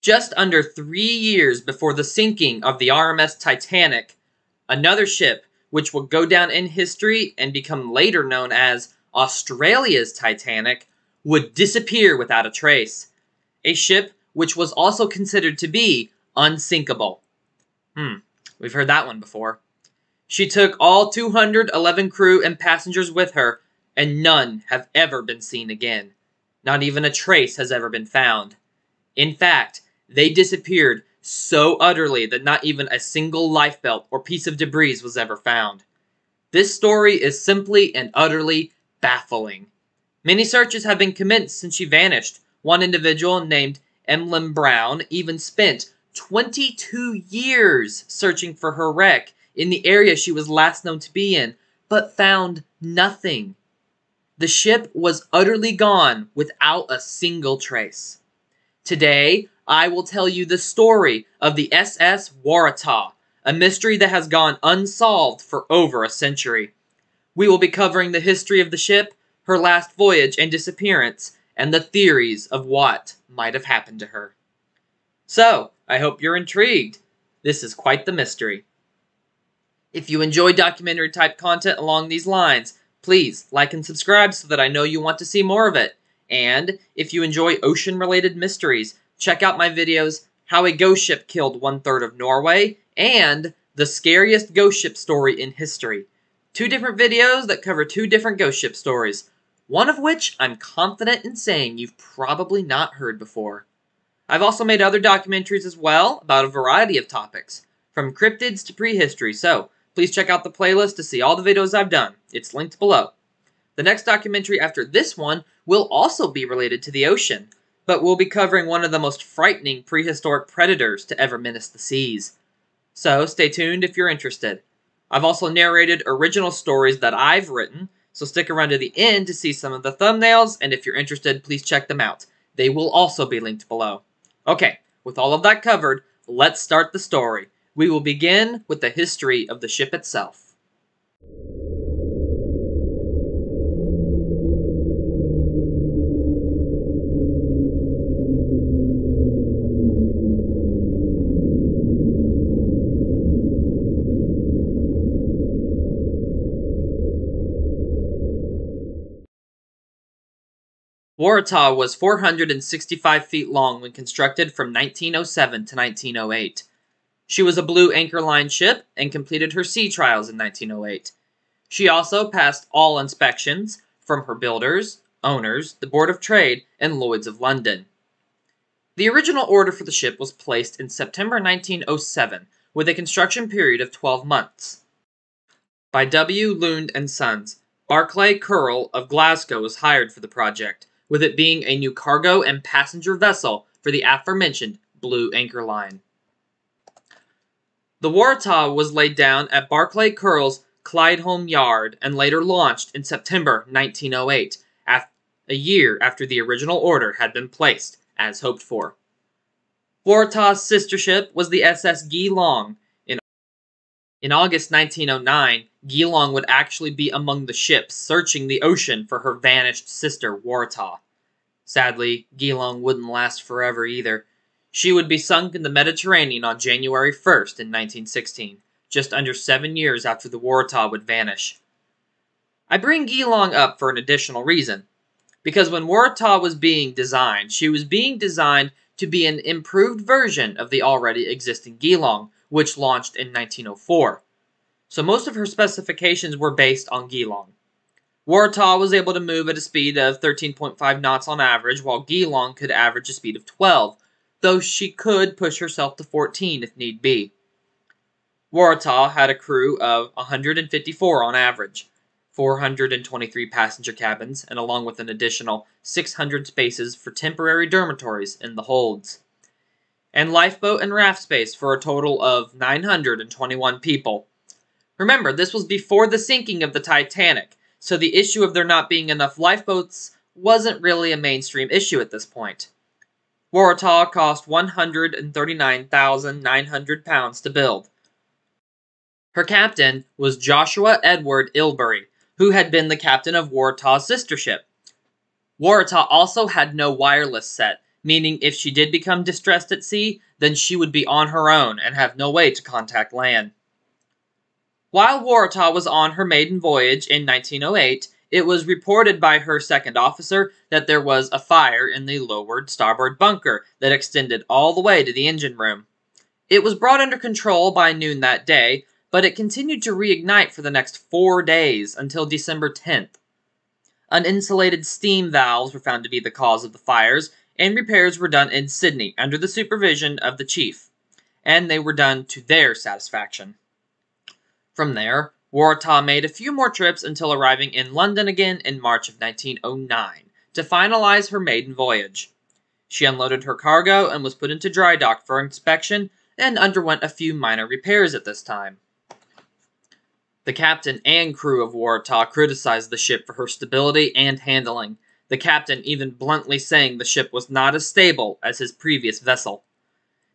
Just under three years before the sinking of the RMS Titanic, another ship, which will go down in history and become later known as Australia's Titanic, would disappear without a trace. A ship which was also considered to be unsinkable. Hmm, we've heard that one before. She took all 211 crew and passengers with her, and none have ever been seen again. Not even a trace has ever been found. In fact, they disappeared so utterly that not even a single lifebelt or piece of debris was ever found. This story is simply and utterly baffling. Many searches have been commenced since she vanished. One individual named Emlyn Brown even spent 22 years searching for her wreck in the area she was last known to be in, but found nothing. The ship was utterly gone without a single trace. Today, I will tell you the story of the SS Waratah, a mystery that has gone unsolved for over a century. We will be covering the history of the ship, her last voyage and disappearance, and the theories of what might have happened to her. So, I hope you're intrigued. This is quite the mystery. If you enjoy documentary type content along these lines, please like and subscribe so that I know you want to see more of it. And if you enjoy ocean related mysteries, check out my videos How a Ghost Ship Killed One Third of Norway and The Scariest Ghost Ship Story in History. Two different videos that cover two different ghost ship stories, one of which I'm confident in saying you've probably not heard before. I've also made other documentaries as well about a variety of topics, from cryptids to prehistory, so please check out the playlist to see all the videos I've done. It's linked below. The next documentary after this one will also be related to the ocean, but we'll be covering one of the most frightening prehistoric predators to ever menace the seas. So stay tuned if you're interested. I've also narrated original stories that I've written, so stick around to the end to see some of the thumbnails, and if you're interested, please check them out. They will also be linked below. Okay, with all of that covered, let's start the story. We will begin with the history of the ship itself. Waratah was 465 feet long when constructed from 1907 to 1908. She was a blue anchor line ship and completed her sea trials in 1908. She also passed all inspections from her builders, owners, the Board of Trade, and Lloyds of London. The original order for the ship was placed in September 1907 with a construction period of 12 months. By W. Lund and Sons, Barclay Curle of Glasgow was hired for the project with it being a new cargo and passenger vessel for the aforementioned Blue Anchor Line. The Waratah was laid down at Barclay Curle's Clydeholm Yard and later launched in September 1908, a year after the original order had been placed, as hoped for. Waratah's sister ship was the SS Geelong. In, in August 1909, Geelong would actually be among the ships searching the ocean for her vanished sister, Waratah. Sadly, Geelong wouldn't last forever either. She would be sunk in the Mediterranean on January 1st in 1916, just under seven years after the Waratah would vanish. I bring Geelong up for an additional reason. Because when Waratah was being designed, she was being designed to be an improved version of the already existing Geelong, which launched in 1904 so most of her specifications were based on Geelong. Waratah was able to move at a speed of 13.5 knots on average, while Geelong could average a speed of 12, though she could push herself to 14 if need be. Waratah had a crew of 154 on average, 423 passenger cabins, and along with an additional 600 spaces for temporary dormitories in the holds. And lifeboat and raft space for a total of 921 people, Remember, this was before the sinking of the Titanic, so the issue of there not being enough lifeboats wasn't really a mainstream issue at this point. Waratah cost £139,900 to build. Her captain was Joshua Edward Ilbery, who had been the captain of Waratah's sister ship. Waratah also had no wireless set, meaning if she did become distressed at sea, then she would be on her own and have no way to contact land. While Waratah was on her maiden voyage in 1908, it was reported by her second officer that there was a fire in the lowered starboard bunker that extended all the way to the engine room. It was brought under control by noon that day, but it continued to reignite for the next four days until December 10th. Uninsulated steam valves were found to be the cause of the fires, and repairs were done in Sydney under the supervision of the chief, and they were done to their satisfaction. From there, Waratah made a few more trips until arriving in London again in March of 1909 to finalize her maiden voyage. She unloaded her cargo and was put into dry dock for inspection and underwent a few minor repairs at this time. The captain and crew of Waratah criticized the ship for her stability and handling, the captain even bluntly saying the ship was not as stable as his previous vessel.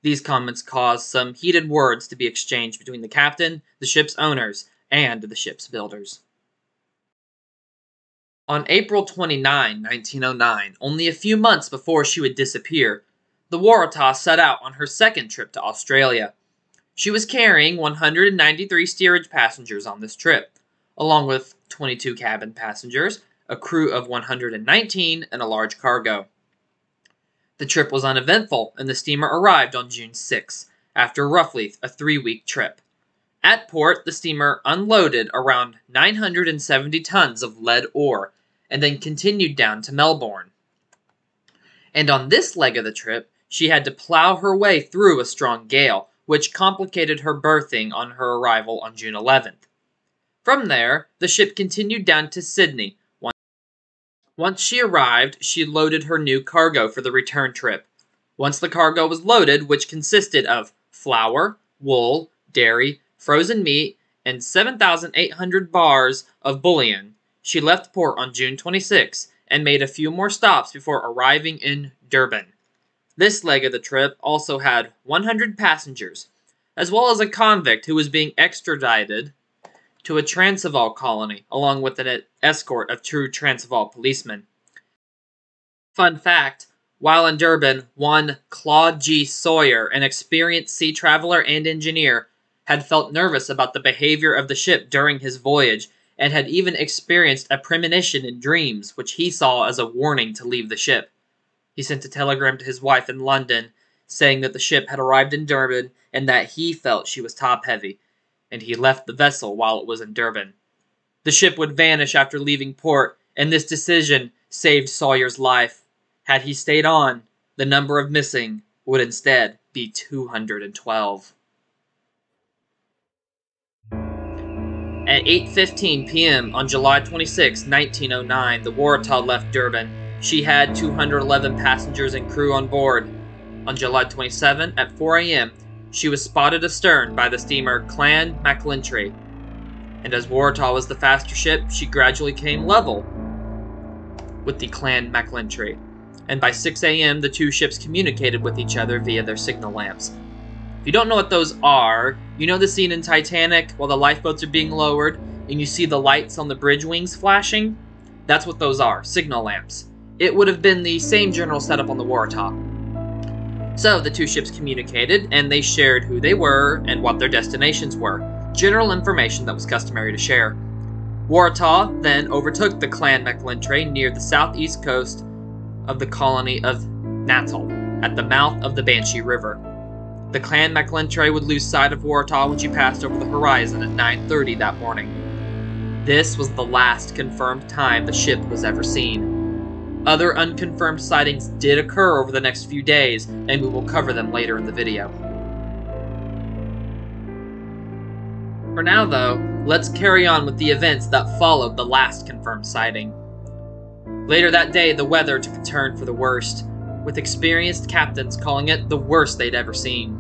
These comments caused some heated words to be exchanged between the captain, the ship's owners, and the ship's builders. On April 29, 1909, only a few months before she would disappear, the Waratah set out on her second trip to Australia. She was carrying 193 steerage passengers on this trip, along with 22 cabin passengers, a crew of 119, and a large cargo. The trip was uneventful, and the steamer arrived on June 6, after roughly a three week trip. At port, the steamer unloaded around 970 tons of lead ore and then continued down to Melbourne. And on this leg of the trip, she had to plow her way through a strong gale, which complicated her berthing on her arrival on June 11th. From there, the ship continued down to Sydney, once she arrived, she loaded her new cargo for the return trip. Once the cargo was loaded, which consisted of flour, wool, dairy, frozen meat, and 7,800 bars of bullion, she left port on June 26 and made a few more stops before arriving in Durban. This leg of the trip also had 100 passengers, as well as a convict who was being extradited to a Transvaal colony, along with an escort of true Transvaal policemen. Fun fact while in Durban, one Claude G. Sawyer, an experienced sea traveler and engineer, had felt nervous about the behavior of the ship during his voyage and had even experienced a premonition in dreams, which he saw as a warning to leave the ship. He sent a telegram to his wife in London saying that the ship had arrived in Durban and that he felt she was top heavy, and he left the vessel while it was in Durban. The ship would vanish after leaving port, and this decision saved Sawyer's life. Had he stayed on, the number of missing would instead be 212. At 8:15 p.m. on July 26, 1909, the Waratah left Durban. She had 211 passengers and crew on board. On July 27 at 4 a.m., she was spotted astern by the steamer Clan McLintree, and as Waratah was the faster ship, she gradually came level with the Clan McLintree, and by 6 a.m. the two ships communicated with each other via their signal lamps. If you don't know what those are, you know the scene in Titanic while the lifeboats are being lowered and you see the lights on the bridge wings flashing? That's what those are, signal lamps. It would have been the same general setup on the Waratah. So the two ships communicated, and they shared who they were and what their destinations were, general information that was customary to share. Waratah then overtook the clan McLintree near the southeast coast of the colony of Natal, at the mouth of the Bashee River. The clan McLintree would lose sight of Waratah when she passed over the horizon at 9.30 that morning. This was the last confirmed time the ship was ever seen. Other unconfirmed sightings did occur over the next few days, and we will cover them later in the video. For now, though, let's carry on with the events that followed the last confirmed sighting. Later that day, the weather took a turn for the worst, with experienced captains calling it the worst they'd ever seen.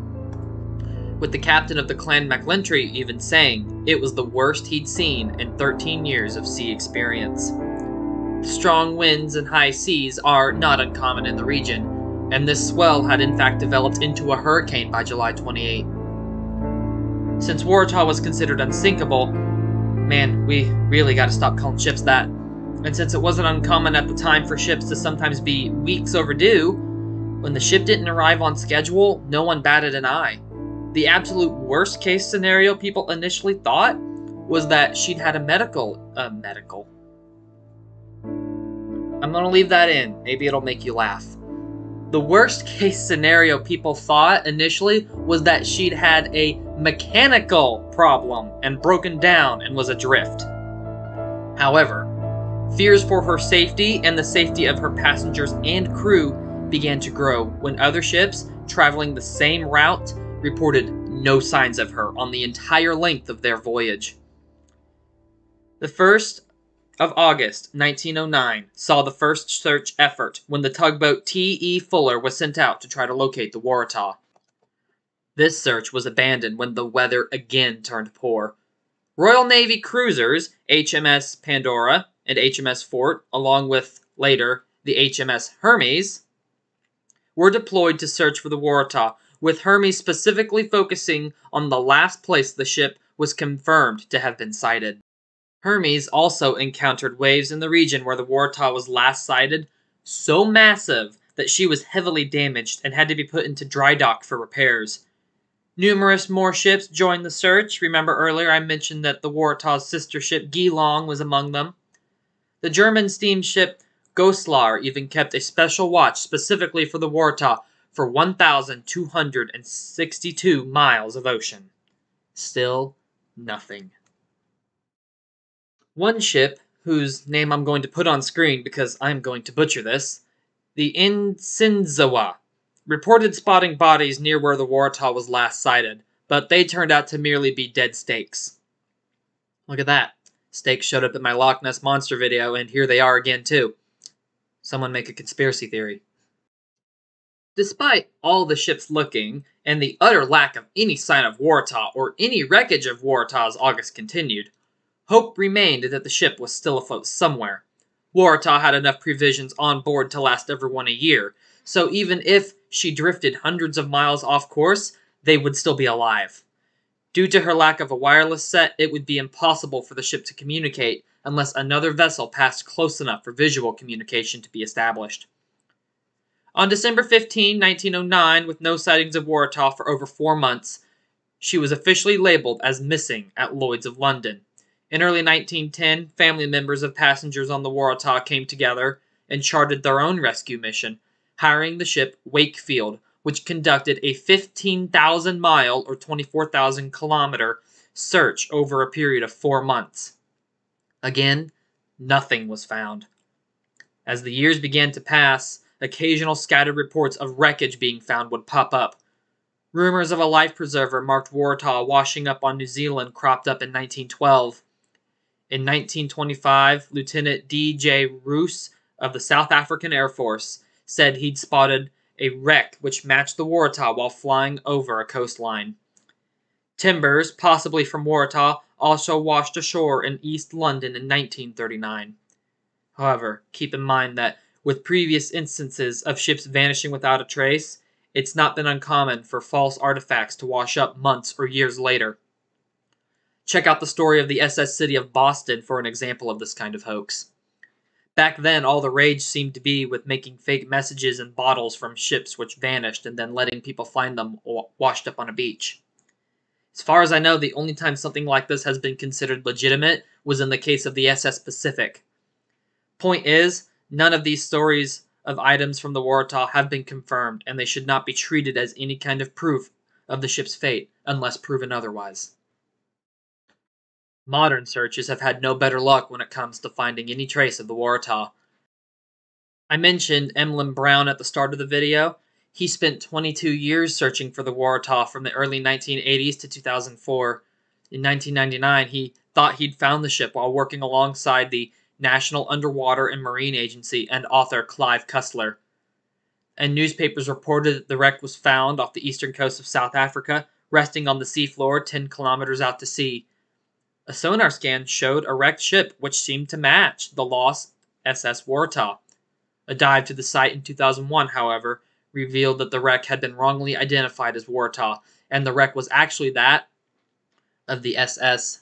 With the captain of the clan McLintree even saying it was the worst he'd seen in 13 years of sea experience. Strong winds and high seas are not uncommon in the region, and this swell had in fact developed into a hurricane by July 28. Since Waratah was considered unsinkable, man, we really gotta stop calling ships that. And since it wasn't uncommon at the time for ships to sometimes be weeks overdue, When the ship didn't arrive on schedule, no one batted an eye. The absolute worst case scenario people initially thought was that she'd had a medical, uh, medical. I'm gonna leave that in. Maybe it'll make you laugh. The worst case scenario people thought initially was that she'd had a mechanical problem and broken down and was adrift. However, fears for her safety and the safety of her passengers and crew began to grow when other ships traveling the same route reported no signs of her on the entire length of their voyage. The 1st of August 1909 saw the first search effort when the tugboat T.E. Fuller was sent out to try to locate the Waratah. This search was abandoned when the weather again turned poor. Royal Navy cruisers HMS Pandora and HMS Forte, along with later the HMS Hermes, were deployed to search for the Waratah, with Hermes specifically focusing on the last place the ship was confirmed to have been sighted. Hermes also encountered waves in the region where the Waratah was last sighted, so massive that she was heavily damaged and had to be put into dry dock for repairs. Numerous more ships joined the search. Remember earlier I mentioned that the Waratah's sister ship Geelong was among them. The German steamship Goslar even kept a special watch specifically for the Waratah for 1,262 miles of ocean. Still nothing. One ship, whose name I'm going to put on screen because I'm going to butcher this, the Insinzawa, reported spotting bodies near where the Waratah was last sighted, but they turned out to merely be dead stakes. Look at that. Stakes showed up in my Loch Ness Monster video, and here they are again, too. Someone make a conspiracy theory. Despite all the ships looking, and the utter lack of any sign of Waratah or any wreckage of Waratah as August continued, hope remained that the ship was still afloat somewhere. Waratah had enough provisions on board to last everyone a year, so even if she drifted hundreds of miles off course, they would still be alive. Due to her lack of a wireless set, it would be impossible for the ship to communicate unless another vessel passed close enough for visual communication to be established. On December 15, 1909, with no sightings of Waratah for over four months, she was officially labeled as missing at Lloyd's of London. In early 1910, family members of passengers on the Waratah came together and charted their own rescue mission, hiring the ship Wakefield, which conducted a 15,000 mile or 24,000 kilometer search over a period of four months. Again, nothing was found. As the years began to pass, occasional scattered reports of wreckage being found would pop up. Rumors of a life preserver marked Waratah washing up on New Zealand cropped up in 1912. In 1925, Lieutenant D.J. Roos of the South African Air Force said he'd spotted a wreck which matched the Waratah while flying over a coastline. Timbers, possibly from Waratah, also washed ashore in East London in 1939. However, keep in mind that with previous instances of ships vanishing without a trace, it's not been uncommon for false artifacts to wash up months or years later. Check out the story of the SS City of Boston for an example of this kind of hoax. Back then, all the rage seemed to be with making fake messages in bottles from ships which vanished and then letting people find them washed up on a beach. As far as I know, the only time something like this has been considered legitimate was in the case of the SS Pacific. Point is, none of these stories of items from the Waratah have been confirmed, and they should not be treated as any kind of proof of the ship's fate, unless proven otherwise. Modern searches have had no better luck when it comes to finding any trace of the Waratah. I mentioned Emlyn Brown at the start of the video. He spent 22 years searching for the Waratah from the early 1980s to 2004. In 1999, he thought he'd found the ship while working alongside the National Underwater and Marine Agency and author Clive Cussler. And newspapers reported that the wreck was found off the eastern coast of South Africa, resting on the seafloor 10 kilometers out to sea. A sonar scan showed a wrecked ship which seemed to match the lost SS Waratah. A dive to the site in 2001, however, revealed that the wreck had been wrongly identified as Waratah, and the wreck was actually that of the SS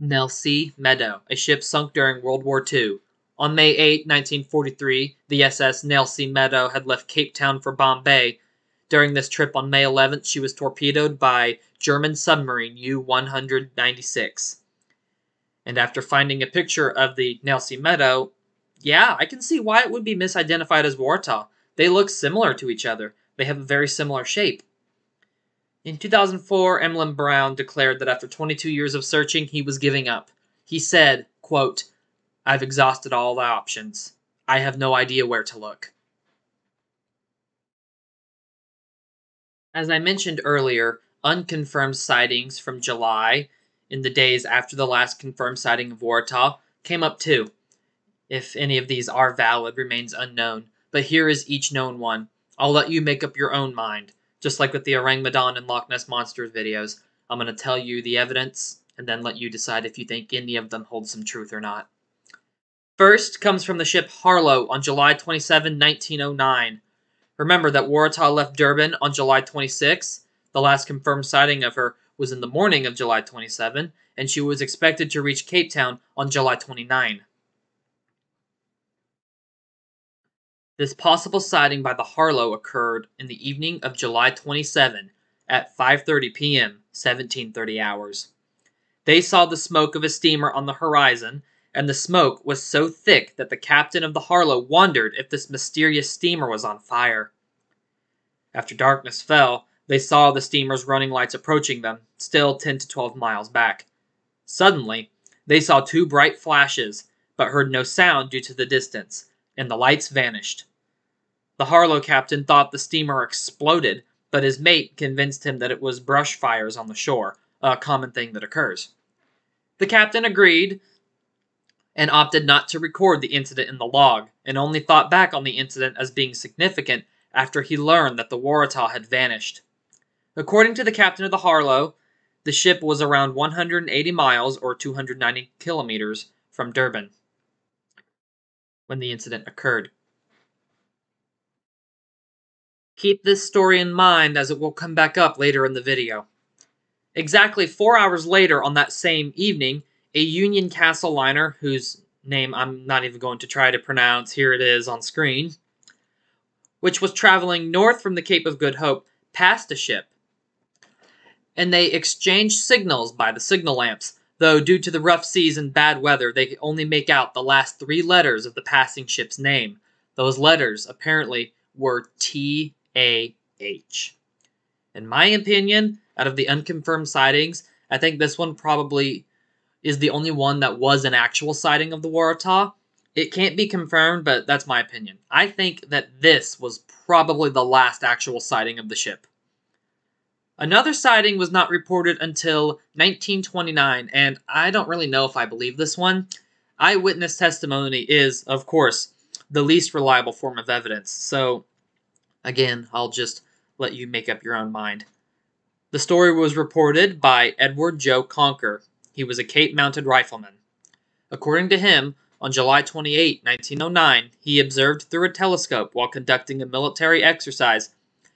Nailsea Meadow, a ship sunk during World War II On May 8, 1943, the SS Nailsea Meadow had left Cape Town for Bombay. During this trip on May 11th, she was torpedoed by German submarine U 196. And after finding a picture of the Nailsea Meadow, yeah, I can see why it would be misidentified as Waratah. They look similar to each other, they have a very similar shape. In 2004, Emlyn Brown declared that after 22 years of searching, he was giving up. He said, quote, I've exhausted all the options. I have no idea where to look. As I mentioned earlier, unconfirmed sightings from July, in the days after the last confirmed sighting of Waratah, came up too. If any of these are valid remains unknown, but here is each known one. I'll let you make up your own mind. Just like with the Orang Medan and Loch Ness Monsters videos, I'm going to tell you the evidence and then let you decide if you think any of them hold some truth or not. First comes from the ship Harlow on July 27, 1909. Remember that Waratah left Durban on July 26. The last confirmed sighting of her was in the morning of July 27, and she was expected to reach Cape Town on July 29. This possible sighting by the Harlow occurred in the evening of July 27 at 5:30 p.m., 1730 hours. They saw the smoke of a steamer on the horizon, and the smoke was so thick that the captain of the Harlow wondered if this mysterious steamer was on fire. After darkness fell, they saw the steamer's running lights approaching them, still 10 to 12 miles back. Suddenly, they saw two bright flashes, but heard no sound due to the distance, and the lights vanished. The Harlow captain thought the steamer exploded, but his mate convinced him that it was brush fires on the shore, a common thing that occurs. The captain agreed and opted not to record the incident in the log, and only thought back on the incident as being significant after he learned that the Waratah had vanished. According to the captain of the Harlow, the ship was around 180 miles or 290 kilometers from Durban when the incident occurred. Keep this story in mind as it will come back up later in the video. Exactly four hours later on that same evening, a Union Castle liner, whose name I'm not even going to try to pronounce, here it is on screen, which was traveling north from the Cape of Good Hope, passed a ship. And they exchanged signals by the signal lamps, though due to the rough seas and bad weather, they could only make out the last three letters of the passing ship's name. Those letters, apparently, were T AH. In my opinion, out of the unconfirmed sightings, I think this one probably is the only one that was an actual sighting of the Waratah. It can't be confirmed, but that's my opinion. I think that this was probably the last actual sighting of the ship. Another sighting was not reported until 1929, and I don't really know if I believe this one. Eyewitness testimony is, of course, the least reliable form of evidence, so Again, I'll just let you make up your own mind. The story was reported by Edward Joe Conquer. He was a Cape Mounted rifleman. According to him, on July 28, 1909, he observed through a telescope while conducting a military exercise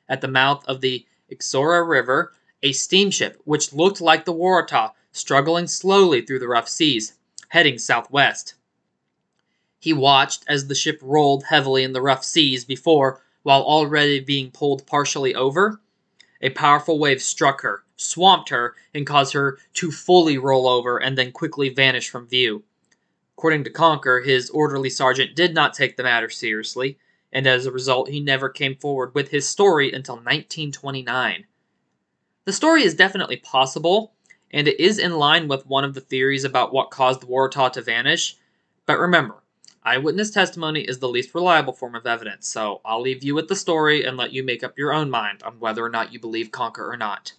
at the mouth of the Ixora River a steamship which looked like the Waratah struggling slowly through the rough seas, heading southwest. He watched as the ship rolled heavily in the rough seas before, while already being pulled partially over, a powerful wave struck her, swamped her, and caused her to fully roll over and then quickly vanish from view. According to Conquer, his orderly sergeant did not take the matter seriously, and as a result, he never came forward with his story until 1929. The story is definitely possible, and it is in line with one of the theories about what caused Waratah to vanish, but remember, Eyewitness testimony is the least reliable form of evidence, so I'll leave you with the story and let you make up your own mind on whether or not you believe Conquer or not.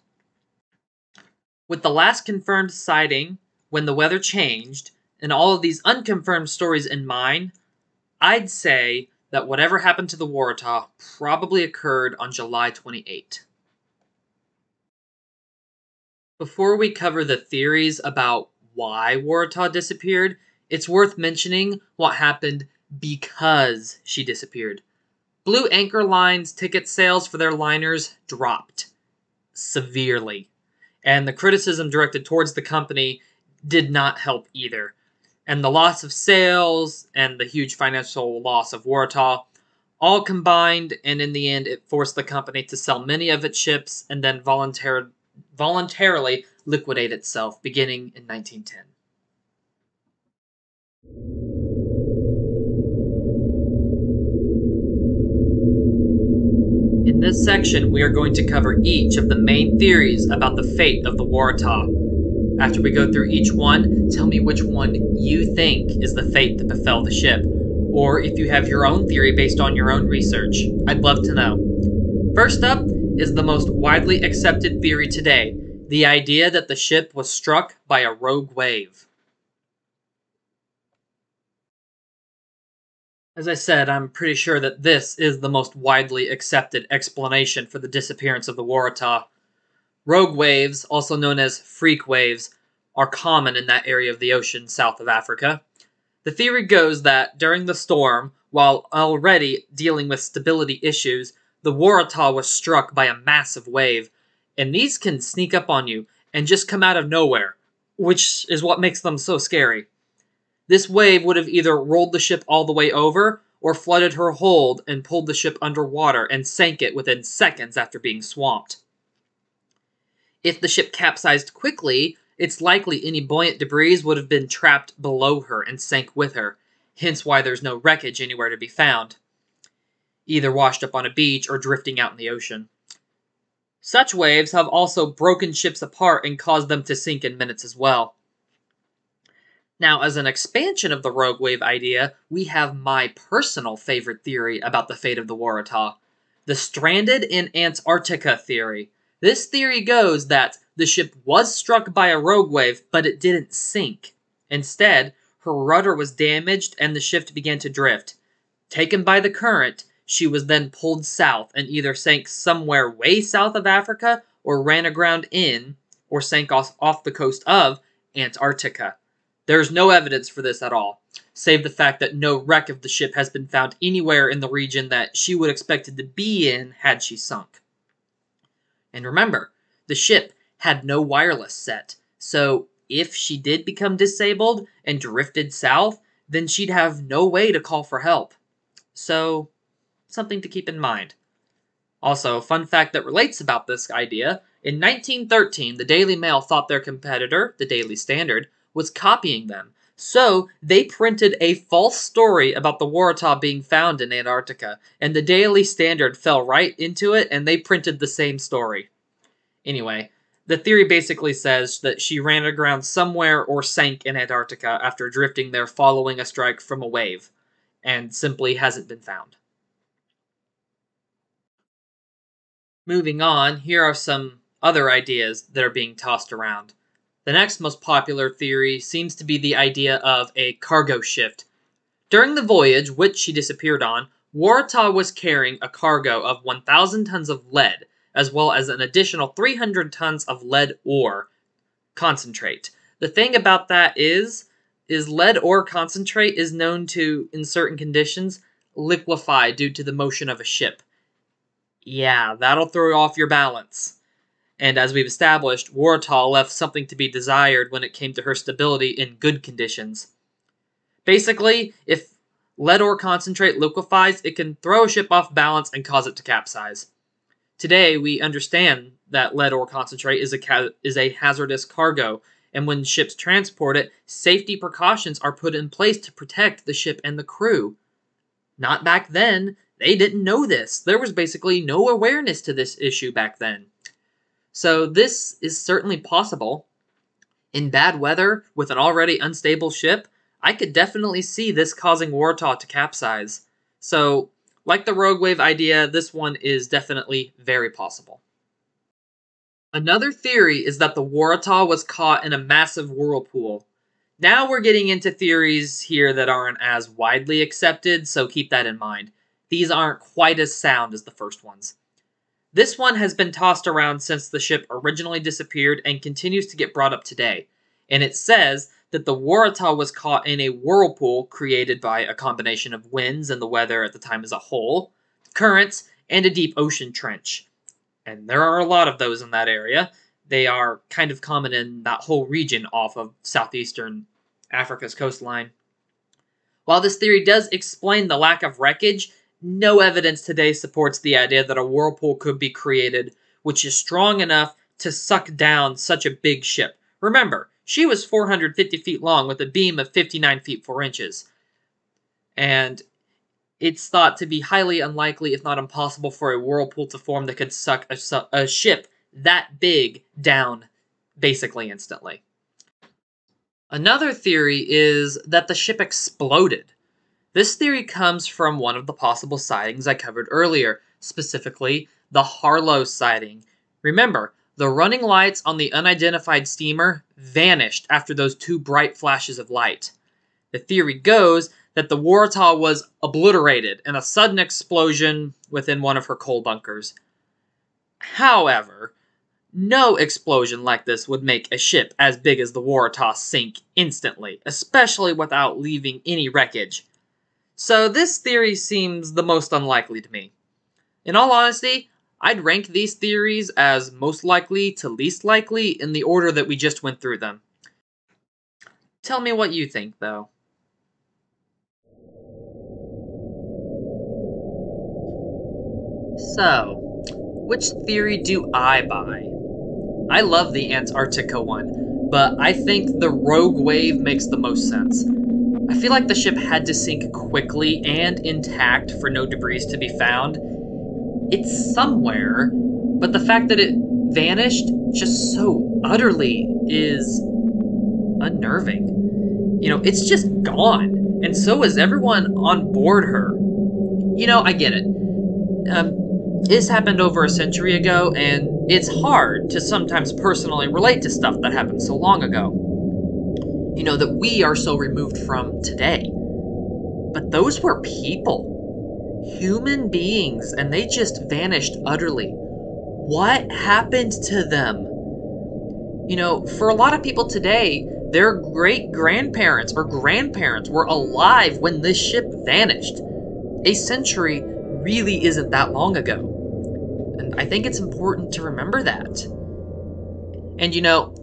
With the last confirmed sighting, when the weather changed, and all of these unconfirmed stories in mind, I'd say that whatever happened to the Waratah probably occurred on July 28. Before we cover the theories about why Waratah disappeared, it's worth mentioning what happened because she disappeared. Blue Anchor Line's ticket sales for their liners dropped severely, and the criticism directed towards the company did not help either. And the loss of sales and the huge financial loss of Waratah all combined, and in the end, it forced the company to sell many of its ships and then voluntar- voluntarily liquidate itself beginning in 1910. This section, we are going to cover each of the main theories about the fate of the Waratah. After we go through each one, tell me which one you think is the fate that befell the ship, or if you have your own theory based on your own research. I'd love to know. First up is the most widely accepted theory today the idea that the ship was struck by a rogue wave. As I said, I'm pretty sure that this is the most widely accepted explanation for the disappearance of the Waratah. Rogue waves, also known as freak waves, are common in that area of the ocean south of Africa. The theory goes that during the storm, while already dealing with stability issues, the Waratah was struck by a massive wave, and these can sneak up on you and just come out of nowhere, which is what makes them so scary. This wave would have either rolled the ship all the way over or flooded her hold and pulled the ship underwater and sank it within seconds after being swamped. If the ship capsized quickly, it's likely any buoyant debris would have been trapped below her and sank with her, hence why there's no wreckage anywhere to be found, either washed up on a beach or drifting out in the ocean. Such waves have also broken ships apart and caused them to sink in minutes as well. Now, as an expansion of the rogue wave idea, we have my personal favorite theory about the fate of the Waratah the stranded in Antarctica theory. This theory goes that the ship was struck by a rogue wave, but it didn't sink. Instead, her rudder was damaged and the ship began to drift. Taken by the current, she was then pulled south and either sank somewhere way south of Africa or ran aground in or sank off, off the coast of Antarctica. There is no evidence for this at all, save the fact that no wreck of the ship has been found anywhere in the region that she would expected to be in had she sunk. And remember, the ship had no wireless set, so if she did become disabled and drifted south, then she'd have no way to call for help. So, something to keep in mind. Also, fun fact that relates about this idea in 1913, the Daily Mail thought their competitor, the Daily Standard, was copying them. So they printed a false story about the Waratah being found in Antarctica, and the Daily Standard fell right into it and they printed the same story. Anyway, the theory basically says that she ran aground somewhere or sank in Antarctica after drifting there following a strike from a wave, and simply hasn't been found. Moving on, here are some other ideas that are being tossed around. The next most popular theory seems to be the idea of a cargo shift. During the voyage, which she disappeared on, Waratah was carrying a cargo of 1,000 tons of lead, as well as an additional 300 tons of lead ore concentrate. The thing about that is, is lead ore concentrate is known to, in certain conditions, liquefy due to the motion of a ship. Yeah, that'll throw off your balance. And as we've established, Waratah left something to be desired when it came to her stability in good conditions. Basically, if lead ore concentrate liquefies, it can throw a ship off balance and cause it to capsize. Today, we understand that lead ore concentrate is a, ca- is a hazardous cargo, and when ships transport it, safety precautions are put in place to protect the ship and the crew. Not back then. They didn't know this. There was basically no awareness to this issue back then. So this is certainly possible. In bad weather, with an already unstable ship, I could definitely see this causing Waratah to capsize. So, like the Rogue Wave idea, this one is definitely very possible. Another theory is that the Waratah was caught in a massive whirlpool. Now we're getting into theories here that aren't as widely accepted, so keep that in mind. These aren't quite as sound as the first ones. This one has been tossed around since the ship originally disappeared and continues to get brought up today. And it says that the Waratah was caught in a whirlpool created by a combination of winds and the weather at the time as a whole, currents, and a deep ocean trench. And there are a lot of those in that area. They are kind of common in that whole region off of southeastern Africa's coastline. While this theory does explain the lack of wreckage, no evidence today supports the idea that a whirlpool could be created which is strong enough to suck down such a big ship. Remember, she was 450 feet long with a beam of 59 feet 4 inches. And it's thought to be highly unlikely, if not impossible, for a whirlpool to form that could suck a, a ship that big down basically instantly. Another theory is that the ship exploded. This theory comes from one of the possible sightings I covered earlier, specifically the Harlow sighting. Remember, the running lights on the unidentified steamer vanished after those two bright flashes of light. The theory goes that the Waratah was obliterated in a sudden explosion within one of her coal bunkers. However, no explosion like this would make a ship as big as the Waratah sink instantly, especially without leaving any wreckage. So this theory seems the most unlikely to me. In all honesty, I'd rank these theories as most likely to least likely in the order that we just went through them. Tell me what you think, though. So, which theory do I buy? I love the Antarctica one, but I think the rogue wave makes the most sense. I feel like the ship had to sink quickly and intact for no debris to be found. It's somewhere, but the fact that it vanished just so utterly is unnerving. You know, it's just gone, and so is everyone on board her. You know, I get it. Um, this happened over a century ago, and it's hard to sometimes personally relate to stuff that happened so long ago. You know, that we are so removed from today. But those were people, human beings, and they just vanished utterly. What happened to them? You know, for a lot of people today, their great grandparents or grandparents were alive when this ship vanished. A century really isn't that long ago. And I think it's important to remember that. And you know,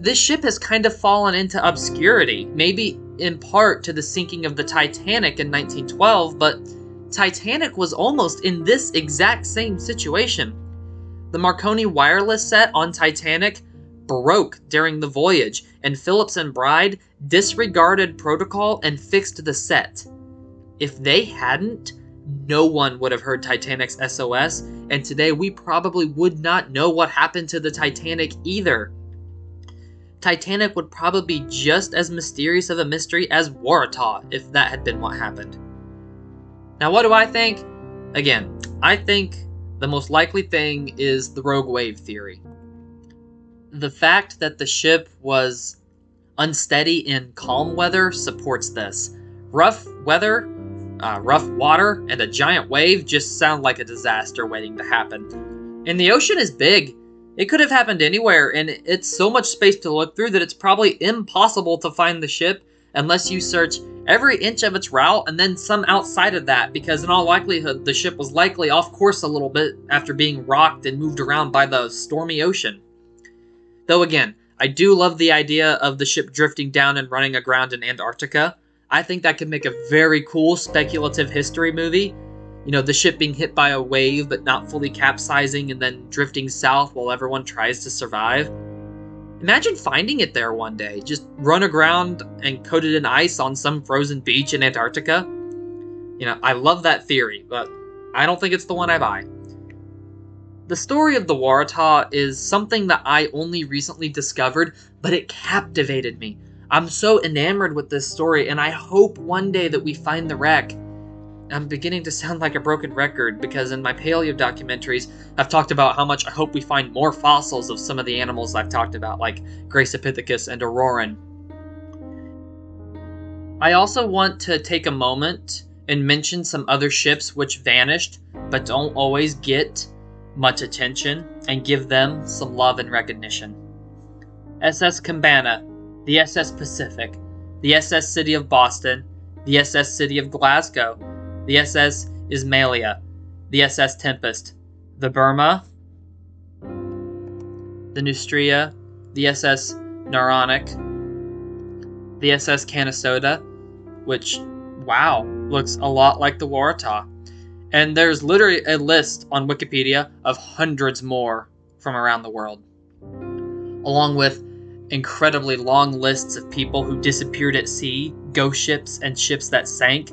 this ship has kind of fallen into obscurity, maybe in part to the sinking of the Titanic in 1912, but Titanic was almost in this exact same situation. The Marconi wireless set on Titanic broke during the voyage, and Phillips and Bride disregarded protocol and fixed the set. If they hadn't, no one would have heard Titanic's SOS, and today we probably would not know what happened to the Titanic either. Titanic would probably be just as mysterious of a mystery as Waratah if that had been what happened. Now, what do I think? Again, I think the most likely thing is the rogue wave theory. The fact that the ship was unsteady in calm weather supports this. Rough weather uh, rough water and a giant wave just sound like a disaster waiting to happen. And the ocean is big. It could have happened anywhere, and it's so much space to look through that it's probably impossible to find the ship unless you search every inch of its route and then some outside of that, because in all likelihood, the ship was likely off course a little bit after being rocked and moved around by the stormy ocean. Though again, I do love the idea of the ship drifting down and running aground in Antarctica. I think that could make a very cool speculative history movie. You know, the ship being hit by a wave but not fully capsizing and then drifting south while everyone tries to survive. Imagine finding it there one day, just run aground and coated in ice on some frozen beach in Antarctica. You know, I love that theory, but I don't think it's the one I buy. The story of the Waratah is something that I only recently discovered, but it captivated me. I'm so enamored with this story, and I hope one day that we find the wreck. I'm beginning to sound like a broken record because in my paleo documentaries, I've talked about how much I hope we find more fossils of some of the animals I've talked about, like Graecopithecus and Auroran. I also want to take a moment and mention some other ships which vanished but don't always get much attention and give them some love and recognition. SS Koombana the SS Pacific, the SS City of Boston, the SS City of Glasgow, the SS Ismailia, the SS Tempest, the Burma, the Neustria, the SS Naronic, the SS Canastota, which, wow, looks a lot like the Waratah. And there's literally a list on Wikipedia of hundreds more from around the world, along with incredibly long lists of people who disappeared at sea, ghost ships, and ships that sank.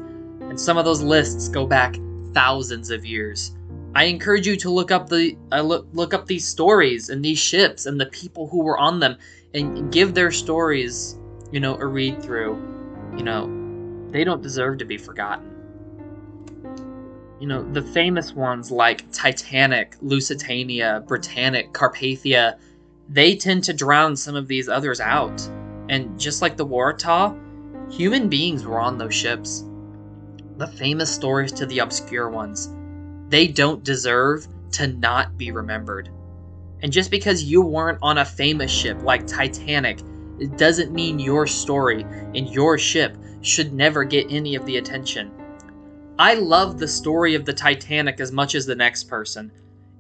And some of those lists go back thousands of years. I encourage you to look up the uh, look look up these stories and these ships and the people who were on them and give their stories, you know, a read through. You know, they don't deserve to be forgotten. You know, the famous ones like Titanic, Lusitania, Britannic, Carpathia, they tend to drown some of these others out. And just like the Waratah, human beings were on those ships. The famous stories to the obscure ones they don't deserve to not be remembered. And just because you weren't on a famous ship like Titanic, it doesn't mean your story and your ship should never get any of the attention. I love the story of the Titanic as much as the next person.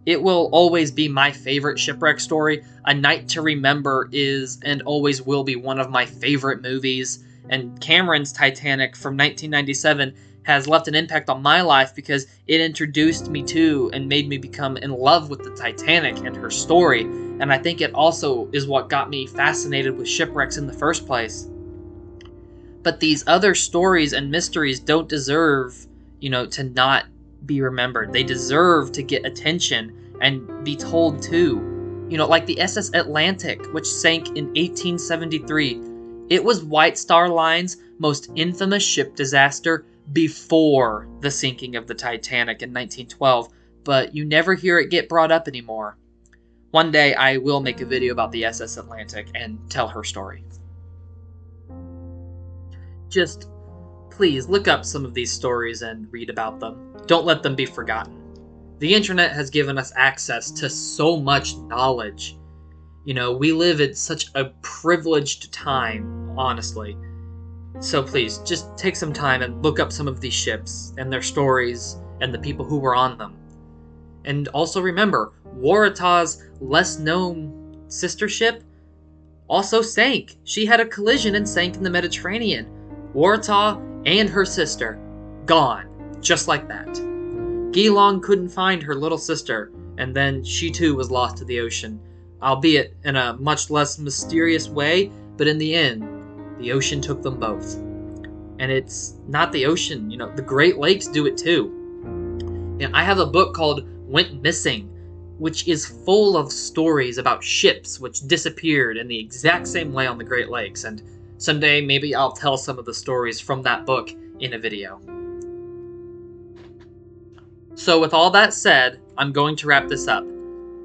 It will always be my favorite shipwreck story. A Night to Remember is and always will be one of my favorite movies. And Cameron's Titanic from 1997 has left an impact on my life because it introduced me to and made me become in love with the Titanic and her story. And I think it also is what got me fascinated with shipwrecks in the first place. But these other stories and mysteries don't deserve, you know, to not be remembered. They deserve to get attention and be told too. You know, like the SS Atlantic, which sank in 1873. It was White Star Line's most infamous ship disaster before the sinking of the Titanic in 1912, but you never hear it get brought up anymore. One day I will make a video about the SS Atlantic and tell her story. Just please look up some of these stories and read about them. Don't let them be forgotten. The internet has given us access to so much knowledge. You know, we live in such a privileged time, honestly. So please, just take some time and look up some of these ships and their stories and the people who were on them. And also remember, Waratah's less known sister ship also sank. She had a collision and sank in the Mediterranean. Waratah and her sister gone, just like that. Geelong couldn't find her little sister, and then she too was lost to the ocean, albeit in a much less mysterious way, but in the end, the ocean took them both. And it's not the ocean, you know, the Great Lakes do it too. Know, I have a book called Went Missing, which is full of stories about ships which disappeared in the exact same way on the Great Lakes. And someday maybe I'll tell some of the stories from that book in a video. So, with all that said, I'm going to wrap this up.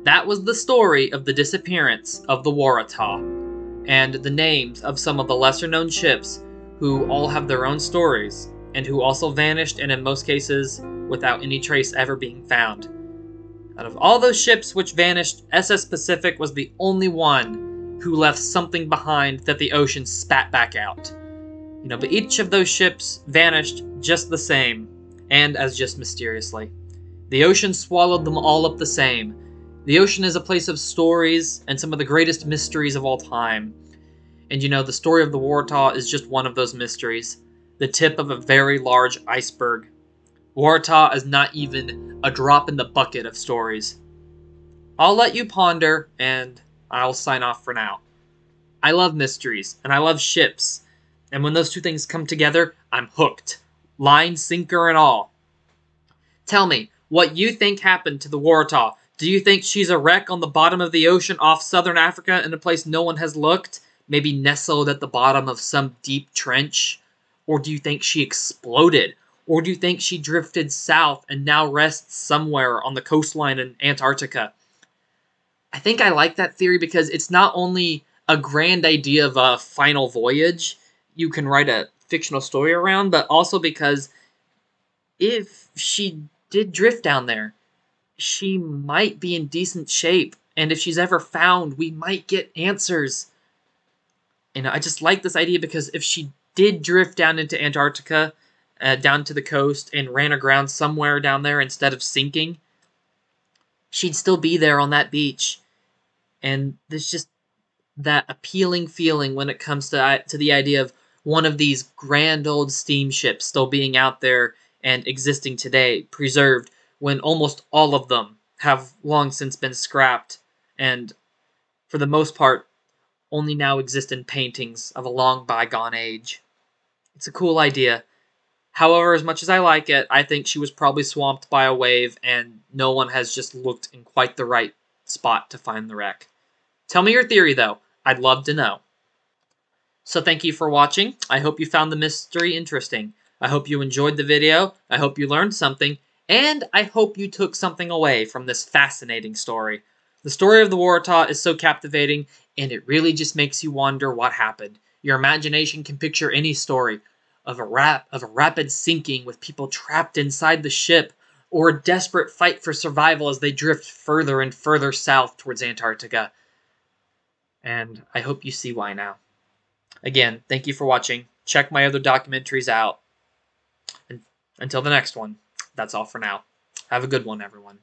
That was the story of the disappearance of the Waratah and the names of some of the lesser known ships who all have their own stories and who also vanished and in most cases without any trace ever being found. Out of all those ships which vanished, SS Pacific was the only one who left something behind that the ocean spat back out. You know, but each of those ships vanished just the same, and as just mysteriously. The ocean swallowed them all up the same, the ocean is a place of stories and some of the greatest mysteries of all time. And you know, the story of the Waratah is just one of those mysteries, the tip of a very large iceberg. Waratah is not even a drop in the bucket of stories. I'll let you ponder, and I'll sign off for now. I love mysteries, and I love ships, and when those two things come together, I'm hooked. Line, sinker, and all. Tell me what you think happened to the Waratah do you think she's a wreck on the bottom of the ocean off southern Africa in a place no one has looked? Maybe nestled at the bottom of some deep trench? Or do you think she exploded? Or do you think she drifted south and now rests somewhere on the coastline in Antarctica? I think I like that theory because it's not only a grand idea of a final voyage you can write a fictional story around, but also because if she did drift down there, she might be in decent shape. And if she's ever found, we might get answers. And I just like this idea because if she did drift down into Antarctica, uh, down to the coast, and ran aground somewhere down there instead of sinking, she'd still be there on that beach. And there's just that appealing feeling when it comes to to the idea of one of these grand old steamships still being out there and existing today, preserved, when almost all of them have long since been scrapped and, for the most part, only now exist in paintings of a long bygone age. It's a cool idea. However, as much as I like it, I think she was probably swamped by a wave and no one has just looked in quite the right spot to find the wreck. Tell me your theory, though. I'd love to know. So thank you for watching. I hope you found the mystery interesting. I hope you enjoyed the video. I hope you learned something. And I hope you took something away from this fascinating story. The story of the Waratah is so captivating, and it really just makes you wonder what happened. Your imagination can picture any story of a rap of a rapid sinking with people trapped inside the ship, or a desperate fight for survival as they drift further and further south towards Antarctica. And I hope you see why now. Again, thank you for watching. Check my other documentaries out. And until the next one, that's all for now. Have a good one, everyone.